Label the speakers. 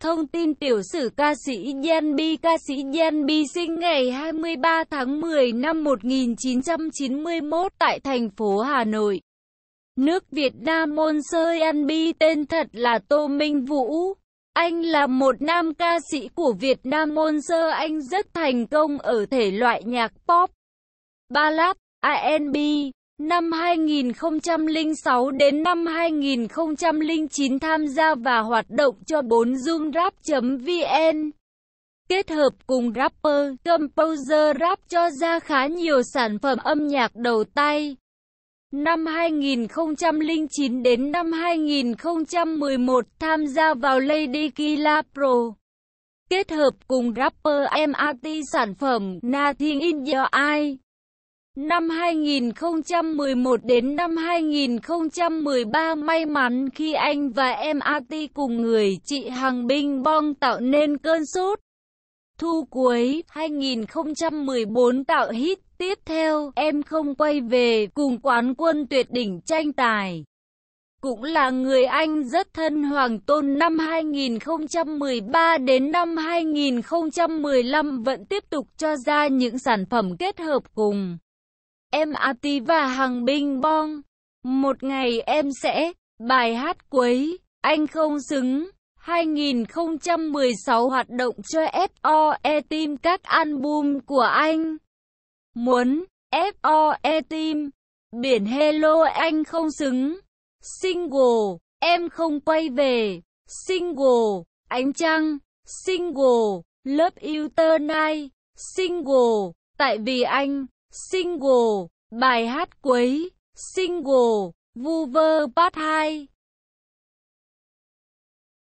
Speaker 1: Thông tin tiểu sử ca sĩ Yan Bi Ca sĩ Yan Bi sinh ngày 23 tháng 10 năm 1991 tại thành phố Hà Nội. Nước Việt Nam môn sơ Yan Bi tên thật là Tô Minh Vũ. Anh là một nam ca sĩ của Việt Nam môn sơ anh rất thành công ở thể loại nhạc pop, ballad, R&B. Năm 2006 đến năm 2009 tham gia và hoạt động cho 4 Zoom Rap.vn. Kết hợp cùng rapper, composer rap cho ra khá nhiều sản phẩm âm nhạc đầu tay. Năm 2009 đến năm 2011 tham gia vào Lady Killa Pro. Kết hợp cùng rapper MRT sản phẩm Nothing in Your Eye. Năm 2011 đến năm 2013 may mắn khi anh và em AT cùng người chị Hằng Binh Bong tạo nên cơn sốt. Thu cuối 2014 tạo hit tiếp theo, Em không quay về cùng quán quân tuyệt đỉnh tranh tài. Cũng là người anh rất thân Hoàng Tôn, năm 2013 đến năm 2015 vẫn tiếp tục cho ra những sản phẩm kết hợp cùng. Em Ati và Hằng Binh Bong. Một ngày em sẽ, bài hát quấy, anh không xứng. 2016 hoạt động cho FOE Team các album của anh. Muốn, FOE Team, biển Hello anh không xứng. Single, em không quay về. Single, ánh trăng. Single, Love You Tonight. Single, tại vì anh. Single, bài hát quấy, single, vu vơ part 2.